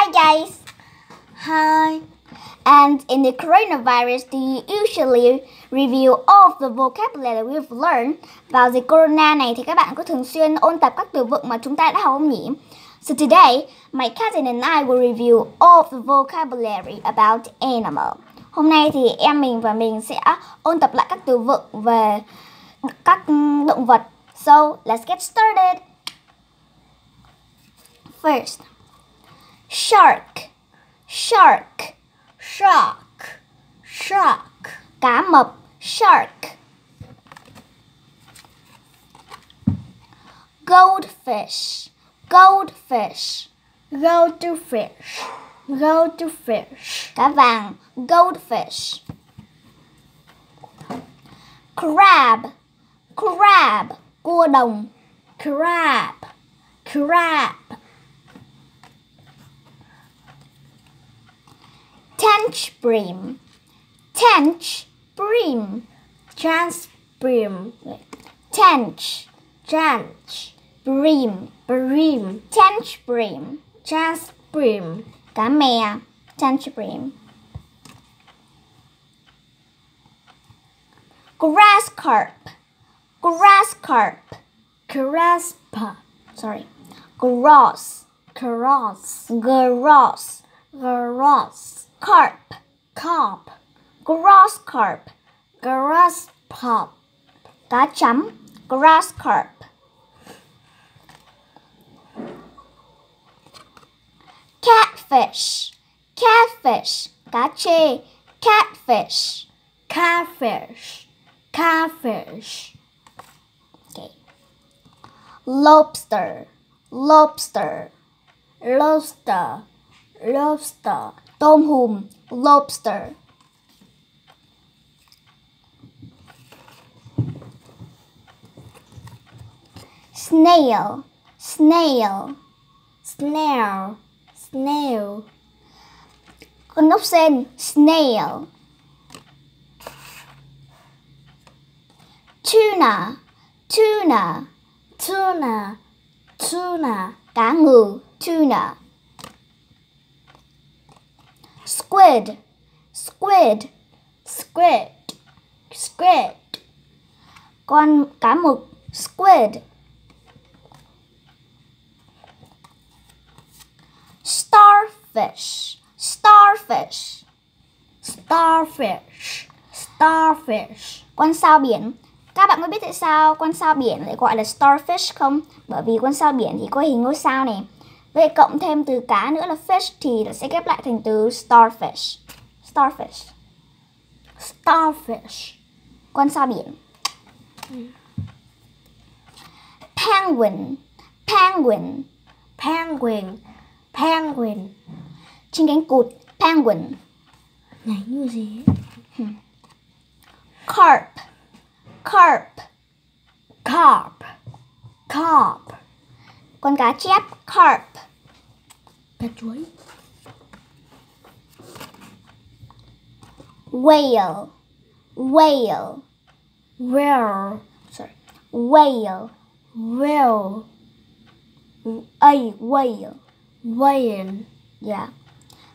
Hi guys! Hi. And in the coronavirus, do you usually review all of the vocabulary we've learned? Vào dịch corona này thì các bạn có thường xuyên ôn tập các từ vựng mà chúng ta đã học không nhỉ? So today, my cousin and I will review all of the vocabulary about animal. Hôm nay thì em mình và mình sẽ ôn tập lại các từ vựng về các động vật. So, let's get started. First, shark, shark, Shark. Shark. cá mập, shark. Goldfish, goldfish, Goldfish. Goldfish. cá vàng, goldfish. Crab, crab, cua đồng, Crab. Crab. Tench bream, tench bream, Transbrim. tench Change. bream, Brim. tench bream, Transbrim. cá mè, tench bream. Grass carp, grass carp, Graspa. sorry, gross, Cross. gross, Gross. Carp, Carp. gross carp, Grass pop. cá chấm, grass carp. Catfish, catfish, chê, catfish. Catfish. Catfish. Okay. Lobster, lobster, Lobster. Lobster. Tôm hùm, lobster. Snail, snail, Snail. Snail. ốc sên, snail. Tuna, tuna, Tuna. Tuna. cá ngừ, tuna. Squid, squid, Squid. Squid. con cá mực, squid. Starfish, starfish, Starfish. Starfish. con sao biển. Các bạn có biết tại sao con sao biển lại gọi là starfish không? Bởi vì con sao biển thì có hình ngôi sao này. Vậy cộng thêm từ cá nữa là fish thì nó sẽ ghép lại thành từ starfish. Starfish, Starfish. con sao biển. Penguin, penguin, Penguin. Penguin. trên cánh cụt, penguin. Này như gì? Carp, carp, Carp. Carp. Con cá chép, carp. Cá chuối. Whale, whale, Whale. sorry, whale, Whale. a whale, Whale. yeah.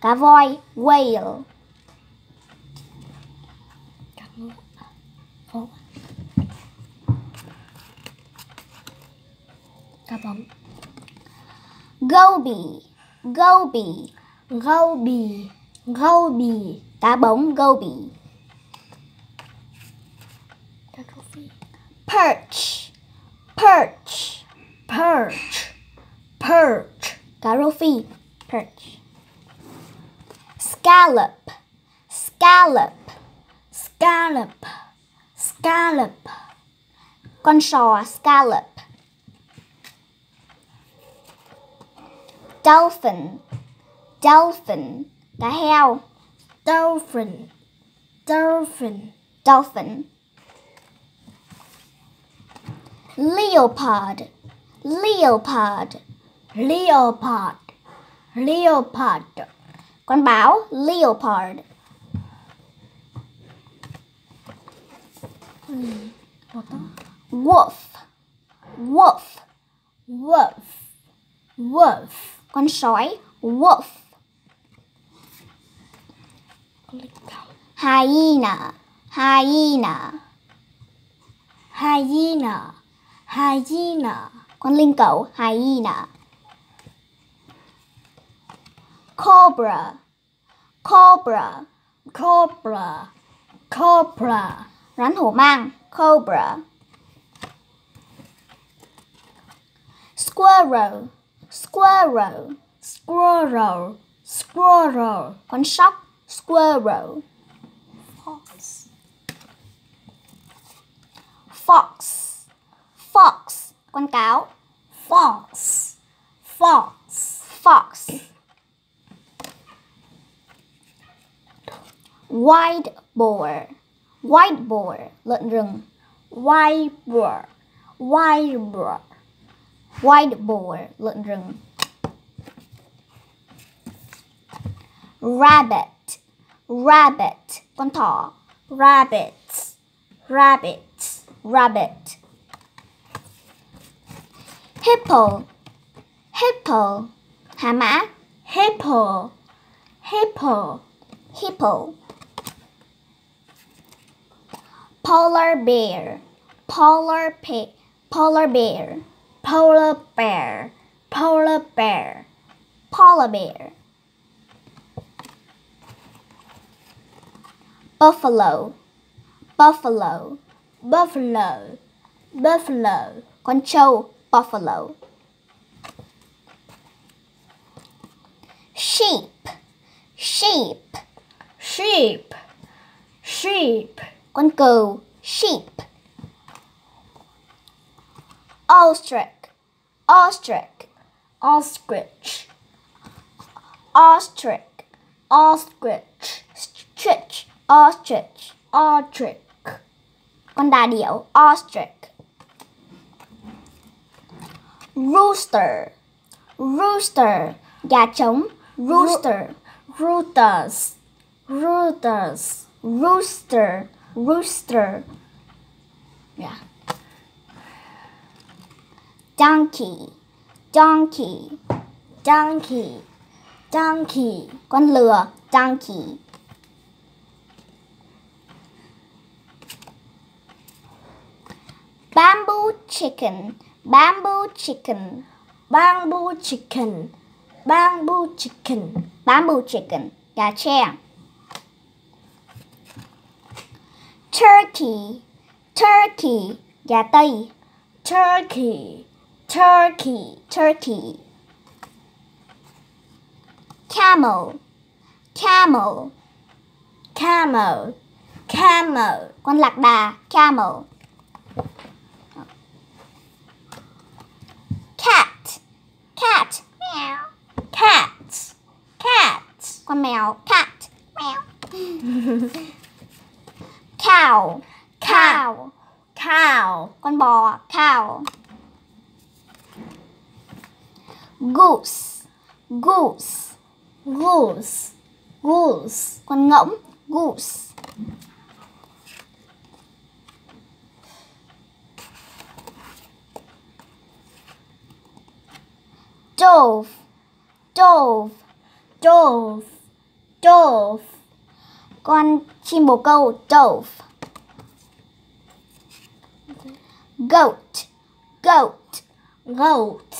Cá voi, whale. Cá. Có. Cá bóng. Goby, goby, Goby. Goby. cá bóng, goby. Perch, perch, Perch. Perch. cá rô phi, perch. Scallop, scallop, Scallop. Scallop. con sò, scallop. Dolphin, dolphin, the heo, Dolphin. Dolphin. dolphin. Leopard, leopard, Leopard. Leopard. con báo, leopard. Wolf, wolf, Wolf. Wolf. Con sói, wolf. hyena hyena. Hyena hyena. Con linh cẩu hyena. Cobra cobra cobra cobra. Rắn hổ mang cobra. Squirrel squirrel. Squirrel. Squirrel. Con sóc squirrel. Fox. Fox. Fox. Con cáo. Fox. Fox. Fox. Wild boar wild boar lợn rừng. White boar white boar wild boar. Lợn rabbit. Rabbit. Con thỏ rabbit. Rabbit. Rabbit. Hippo. Hippo. Hà mã ah? hippo. Hippo. Hippo. Polar bear. Polar pe polar bear polar bear. Polar bear. Polar bear. Buffalo. Buffalo. Buffalo. Buffalo. Con trâu buffalo. Sheep. Sheep. Sheep. Sheep. Con cừu sheep Ostrich, ostrich, ostrich, ostrich, ostrich, ostrich, ostrich, ostrich. Con đà ostrich. Rooster, rooster, gà trống, rooster, roosters, roosters, rooster, rooster. Yeah. Donkey donkey donkey donkey con lừa donkey bamboo chicken bamboo chicken bamboo chicken bamboo chicken bamboo chicken. Gà tre à? turkey turkey gà tây. Turkey. Turkey turkey. Camel camel. Camel camel. Con lạc đà camel. Cat cat. Meow. Cat cat con mèo. Cat. Meow. Cow. Cow. Cow. Con bò. Cow goose. Goose. Goose. Goose. Con ngỗng. Goose. Dove dove dove dove con chim bồ câu dove goat. Goat. Goat.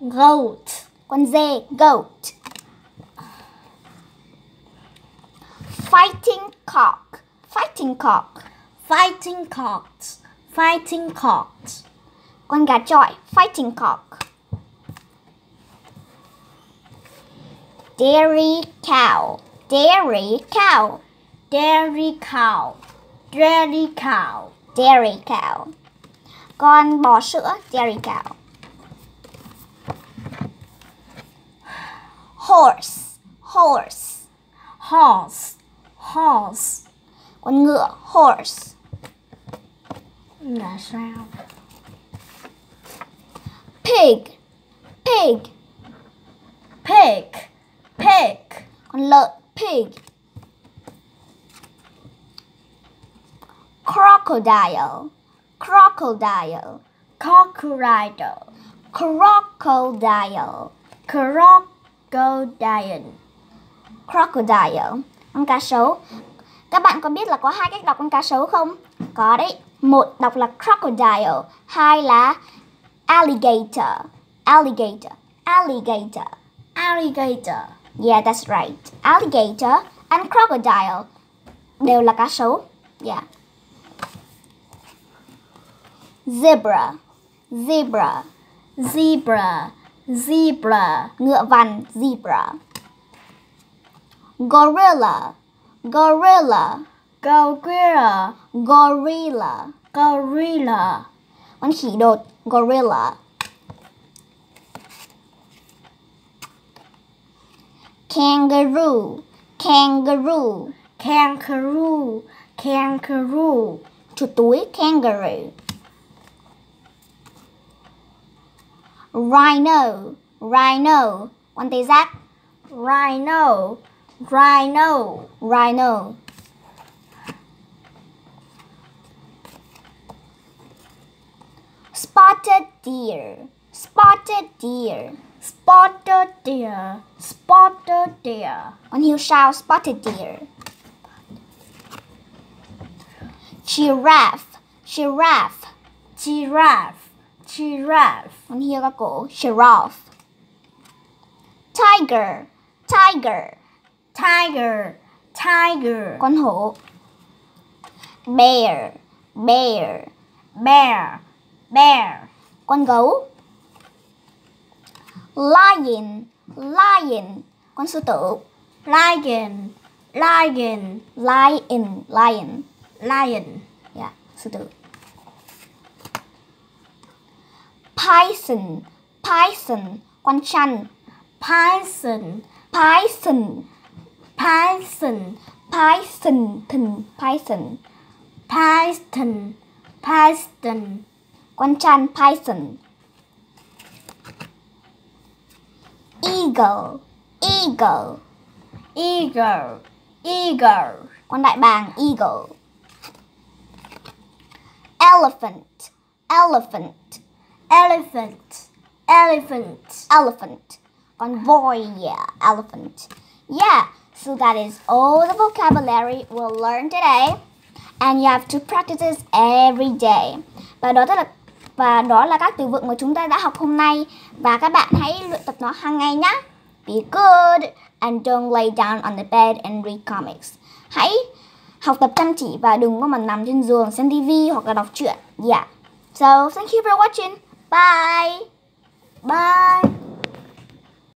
Goat. Con goat. Fighting cock. Fighting cock. Fighting cock. Fighting cock. Con gà chọi fighting cock. Dairy cow. Dairy cow. Dairy cow. Dairy cow. Dairy cow. Con bò sữa. Dairy cow horse. Horse. Horse. Horse. con ngựa horse. là sao pig. Pig. Pig. Pig. con lợn pig. Crocodile. Crocodile. Crocodile. Crocodile. Crocodile crocodile con cá sấu Các bạn có biết là có hai cách đọc con cá sấu không? Có đấy. Một đọc là crocodile, hai là alligator. Alligator. Alligator. Alligator. Yeah, that's right. Alligator and crocodile đều là cá sấu. Yeah. Zebra. Zebra. Zebra. Zebra. Ngựa vằn, zebra. Gorilla. Gorilla. Gorilla. Gorilla. Gorilla. Con khỉ đột, gorilla. Kangaroo. Kangaroo. Kangaroo. Kangaroo. Chuột túi, kangaroo. Rhino. Rhino. Con tê giác, Rhino. Rhino. rhino. Spotted deer. Spotted deer. Spotted deer. Spotted deer. Con hiêu sao, spotted deer. Giraffe. Giraffe. Giraffe. Giraffe. Con hiêu có cổ, giraffe. Tiger. Tiger. Tiger. Tiger. Con hổ. Bear. Bear. Bear. Bear. Con gấu. Lion. Lion. Con sư tử. Lion. Lion. Lion. Lion. Lion. Yeah, sư tử. Python. Python. Con chăn. Python. Python. Python. Python. Thon. Python. Python. Python. Con chăn python. Eagle. Eagle. Eagle. Eagle. Con đại bàng eagle. Elephant. Elephant. Elephant. Elephant. Elephant. On boy, yeah, elephant. Yeah, so that is all the vocabulary we'll learn today. And you have to practice this every day. Và đó là và đó là các từ vựng mà chúng ta đã học hôm nay và các bạn hãy luyện tập nó hàng ngày nhé. Be good and don't lay down on the bed and read comics. Hãy học tập chăm chỉ và đừng có mà nằm trên giường xem tivi hoặc là đọc truyện. Yeah. So, thank you for watching. Bye. Bye.